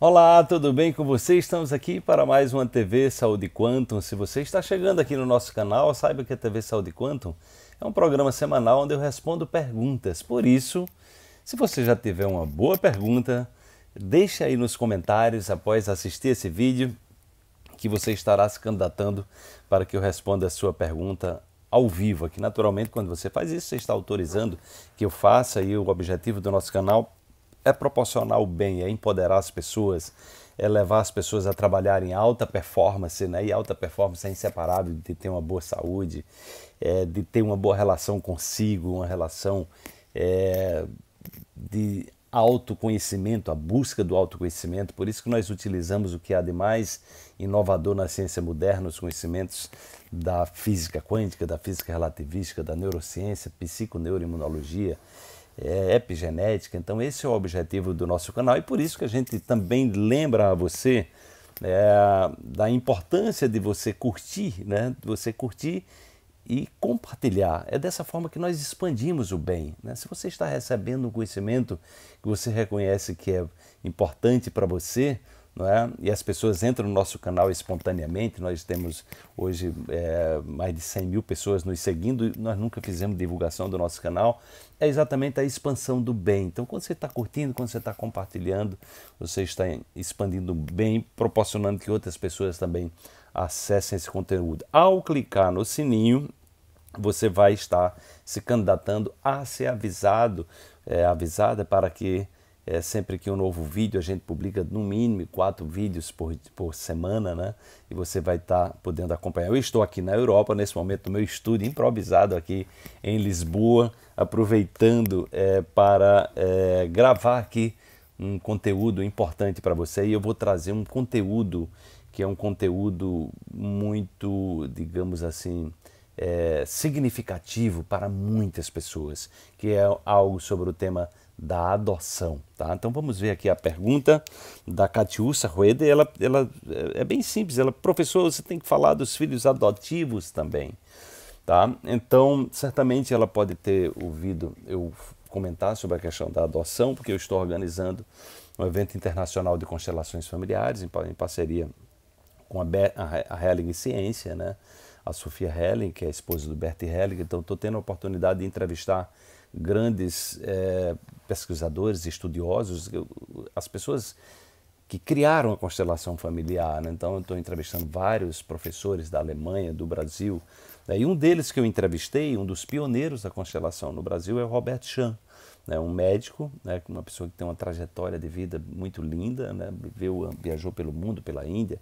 Olá, tudo bem com você? Estamos aqui para mais uma TV Saúde Quantum. Se você está chegando aqui no nosso canal, saiba que a TV Saúde Quantum é um programa semanal onde eu respondo perguntas. Por isso, se você já tiver uma boa pergunta, deixe aí nos comentários após assistir esse vídeo que você estará se candidatando para que eu responda a sua pergunta ao vivo aqui. Naturalmente, quando você faz isso, você está autorizando que eu faça e o objetivo do nosso canal é proporcionar o bem, é empoderar as pessoas, é levar as pessoas a trabalhar em alta performance, né? E alta performance é inseparável de ter uma boa saúde, é, de ter uma boa relação consigo, uma relação é, de autoconhecimento, a busca do autoconhecimento. Por isso que nós utilizamos o que há de mais inovador na ciência moderna, os conhecimentos da física quântica, da física relativística, da neurociência, psiconeuroimunologia, é, epigenética. Então, esse é o objetivo do nosso canal e por isso que a gente também lembra a você é, da importância de você curtir, né? De você curtir e compartilhar. É dessa forma que nós expandimos o bem. Né? Se você está recebendo um conhecimento que você reconhece que é importante para você, é? E as pessoas entram no nosso canal espontaneamente. Nós temos hoje é, mais de 100 mil pessoas nos seguindo. Nós nunca fizemos divulgação do nosso canal. É exatamente a expansão do bem. Então, quando você está curtindo, quando você está compartilhando, você está expandindo o bem, proporcionando que outras pessoas também acessem esse conteúdo. Ao clicar no sininho, você vai estar se candidatando a ser avisado, é, avisada para que é, sempre que um novo vídeo, a gente publica no mínimo quatro vídeos por, por semana, né? E você vai estar tá podendo acompanhar. Eu estou aqui na Europa, nesse momento, no meu estúdio improvisado aqui em Lisboa, aproveitando é, para é, gravar aqui um conteúdo importante para você. E eu vou trazer um conteúdo que é um conteúdo muito, digamos assim, é, significativo para muitas pessoas, que é algo sobre o tema da adoção. Tá? Então vamos ver aqui a pergunta da Catiúcia Rueda. Ela, ela é bem simples. Ela, professor, você tem que falar dos filhos adotivos também. Tá? Então, certamente ela pode ter ouvido eu comentar sobre a questão da adoção, porque eu estou organizando um evento internacional de constelações familiares em, parceria com a, a, a Ciência, né? A Sofia Helling, que é a esposa do Bert Helling. Então, estou tendo a oportunidade de entrevistar grandes é, pesquisadores, estudiosos, as pessoas que criaram a constelação familiar. Né? Então, estou entrevistando vários professores da Alemanha, do Brasil. Né? E um deles que eu entrevistei, um dos pioneiros da constelação no Brasil, é o Robert Chan, né? um médico, né? uma pessoa que tem uma trajetória de vida muito linda, né? Viveu, viajou pelo mundo, pela Índia.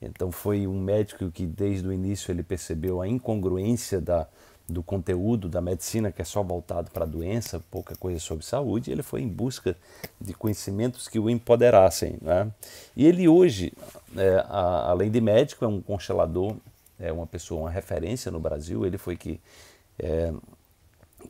Então, foi um médico que, desde o início, ele percebeu a incongruência da do conteúdo da medicina que é só voltado para a doença, pouca coisa sobre saúde, ele foi em busca de conhecimentos que o empoderassem. Né? E ele hoje, é, a, além de médico, é um constelador, é uma pessoa, uma referência no Brasil. Ele foi que, é,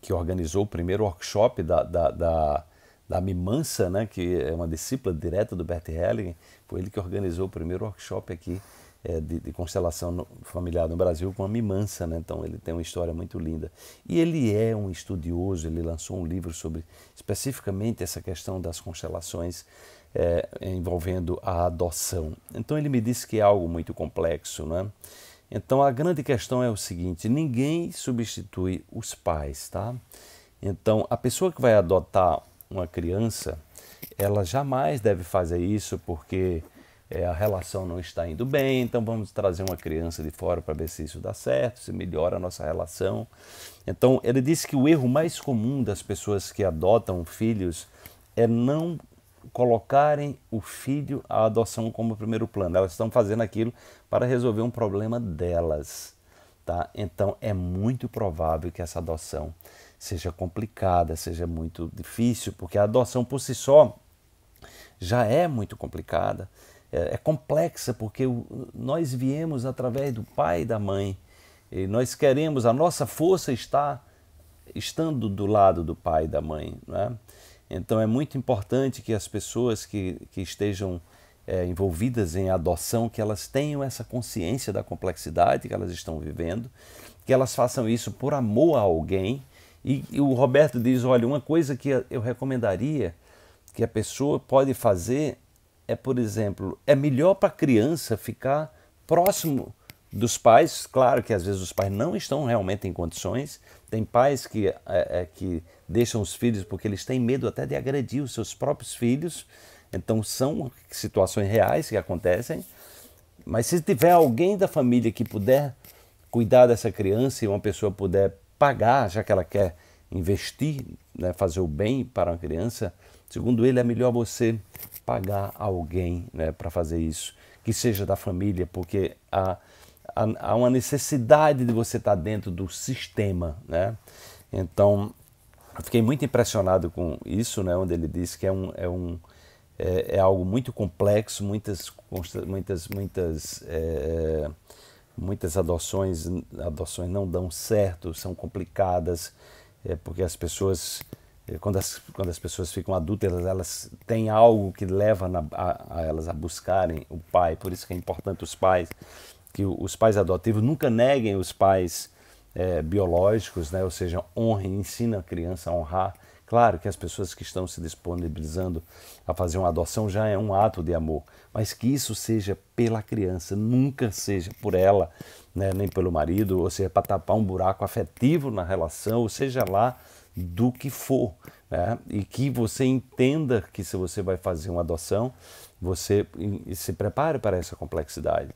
que organizou o primeiro workshop da, da, da, da Mimansa, né? que é uma discípula direta do Bert Hellinger. Foi ele que organizou o primeiro workshop aqui é, de, de, constelação no, familiar no Brasil com a Mimansa, né? então ele tem uma história muito linda. E ele é um estudioso, ele lançou um livro sobre especificamente essa questão das constelações é, envolvendo a adoção. Então ele me disse que é algo muito complexo. Né? Então a grande questão é o seguinte: ninguém substitui os pais, tá? Então a pessoa que vai adotar uma criança, ela jamais deve fazer isso porque é, a relação não está indo bem, então vamos trazer uma criança de fora para ver se isso dá certo, se melhora a nossa relação. Então, ele disse que o erro mais comum das pessoas que adotam filhos é não colocarem o filho, a adoção como primeiro plano. Elas estão fazendo aquilo para resolver um problema delas. Tá? Então, é muito provável que essa adoção seja complicada, seja muito difícil, porque a adoção por si só já é muito complicada é, é complexa, porque nós viemos através do pai e da mãe. E nós queremos, a nossa força está estando do lado do pai e da mãe. Né? Então é muito importante que as pessoas que, que estejam é, envolvidas em adoção, que elas tenham essa consciência da complexidade que elas estão vivendo, que elas façam isso por amor a alguém. E, e o Roberto diz: olha, uma coisa que eu recomendaria que a pessoa pode fazer é, por exemplo, é melhor para a criança ficar próximo dos pais. Claro que às vezes os pais não estão realmente em condições. Tem pais que, é, é, que deixam os filhos porque eles têm medo até de agredir os seus próprios filhos. Então são situações reais que acontecem. Mas se tiver alguém da família que puder cuidar dessa criança e uma pessoa puder pagar, já que ela quer investir, né, fazer o bem para uma criança, segundo ele é melhor você pagar alguém né, para fazer isso, que seja da família, porque há, há, há uma necessidade de você estar dentro do sistema. Né? Então, eu fiquei muito impressionado com isso, né, onde ele disse que é um, é um é, é algo muito complexo, muitas, muitas, muitas, é, muitas adoções, adoções não dão certo, são complicadas, é, porque as pessoas, é, quando as, quando as pessoas ficam adultas, elas, elas têm algo que leva na, a, a, elas a buscarem o pai, por isso que é importante os pais, que os pais adotivos nunca neguem os pais é, biológicos, né? ou seja, honrem, ensinem a criança a honrar Claro que as pessoas que estão se disponibilizando a fazer uma adoção já é um ato de amor, mas que isso seja pela criança, nunca seja por ela, né, nem pelo marido, ou seja, para tapar um buraco afetivo na relação, ou seja lá do que for. Né? E que você entenda que se você vai fazer uma adoção, você se prepare para essa complexidade.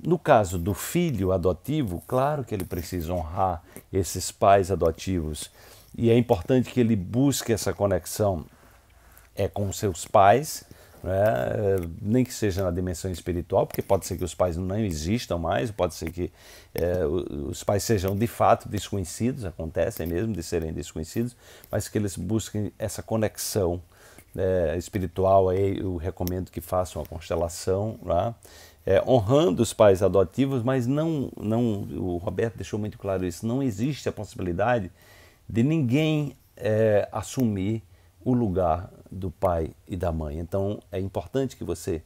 No caso do filho adotivo, claro que ele precisa honrar esses pais adotivos e é importante que ele busque essa conexão é com seus pais, né? nem que seja na dimensão espiritual, porque pode ser que os pais não existam mais, pode ser que é, os pais sejam de fato desconhecidos, acontecem mesmo de serem desconhecidos, mas que eles busquem essa conexão é, espiritual. Aí eu recomendo que façam a constelação, né? é, honrando os pais adotivos, mas não, não, o Roberto deixou muito claro isso, não existe a possibilidade de ninguém é, assumir o lugar do pai e da mãe. Então é importante que você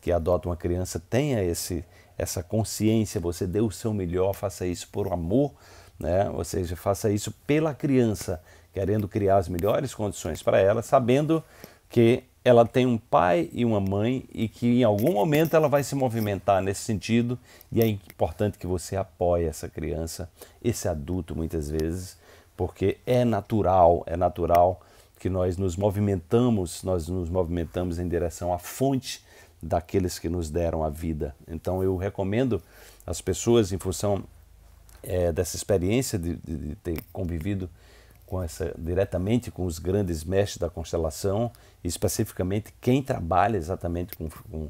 que adota uma criança tenha esse essa consciência, você dê o seu melhor, faça isso por amor, né? ou seja, faça isso pela criança, querendo criar as melhores condições para ela, sabendo que ela tem um pai e uma mãe e que em algum momento ela vai se movimentar nesse sentido e é importante que você apoie essa criança, esse adulto muitas vezes, porque é natural, é natural que nós nos movimentamos, nós nos movimentamos em direção à fonte daqueles que nos deram a vida. Então eu recomendo às pessoas, em função é, dessa experiência de, de, de, ter convivido com essa, diretamente com os grandes mestres da constelação, especificamente quem trabalha exatamente com, com,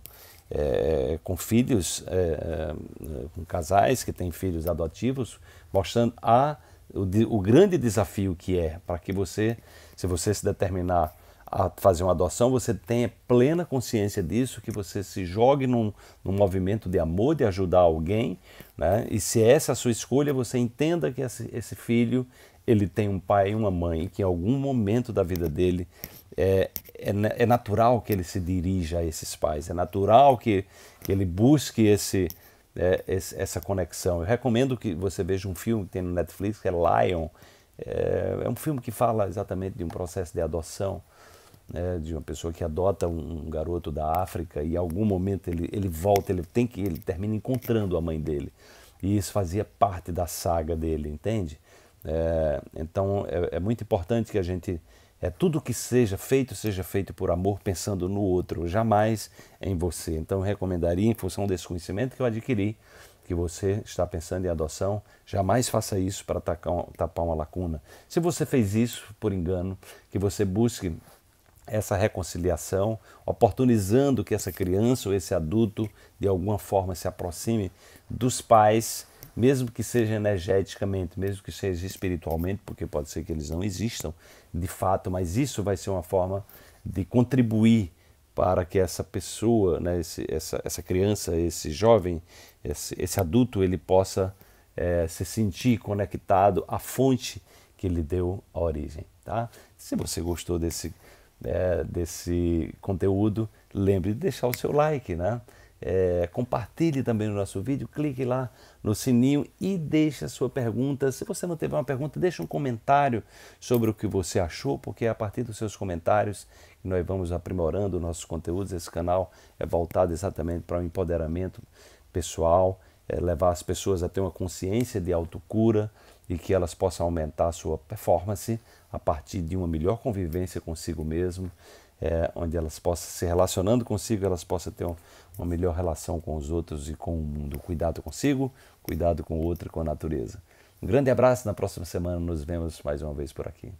é, com filhos, é, é com casais que têm filhos adotivos, mostrando a o, o grande desafio que é para que você, se você se determinar a fazer uma adoção, você tenha plena consciência disso, que você se jogue num, num movimento de amor, de ajudar alguém, né? e se essa é a sua escolha, você entenda que esse, esse filho ele tem um pai e uma mãe, que em algum momento da vida dele é, é, é natural que ele se dirija a esses pais, é natural que, que ele busque esse, é, essa conexão. Eu recomendo que você veja um filme que tem no Netflix, que é Lion. É, é um filme que fala exatamente de um processo de adoção, né, de uma pessoa que adota um, um, garoto da África e em algum momento ele, ele volta, ele tem que ele termina encontrando a mãe dele. E isso fazia parte da saga dele, entende? É, então é, é muito importante que a gente é tudo que seja feito, seja feito por amor, pensando no outro, jamais em você. Então, recomendaria, em função desse conhecimento que eu adquiri, que você está pensando em adoção, jamais faça isso para tapar uma lacuna. Se você fez isso por engano, que você busque essa reconciliação, oportunizando que essa criança ou esse adulto de alguma forma se aproxime dos pais mesmo que seja energeticamente, mesmo que seja espiritualmente, porque pode ser que eles não existam de fato, mas isso vai ser uma forma de contribuir para que essa pessoa, né, esse, essa, essa criança, esse jovem, esse, esse adulto, ele possa é, se sentir conectado à fonte que lhe deu a origem. Tá? Se você gostou desse, é, desse conteúdo, lembre de deixar o seu like, né? É, compartilhe também o nosso vídeo, clique lá no sininho e deixe a sua pergunta. Se você não teve uma pergunta, deixe um comentário sobre o que você achou, porque é a partir dos seus comentários que nós vamos aprimorando nossos conteúdos. Esse canal é voltado exatamente para o empoderamento pessoal, é levar as pessoas a ter uma consciência de autocura e que elas possam aumentar a sua performance a partir de uma melhor convivência consigo mesmo é, onde elas possam se relacionando consigo, elas possam ter uma melhor relação com os outros e com o mundo. Cuidado consigo, cuidado com o outro e com a natureza. Um grande abraço, na próxima semana nos vemos mais uma vez por aqui.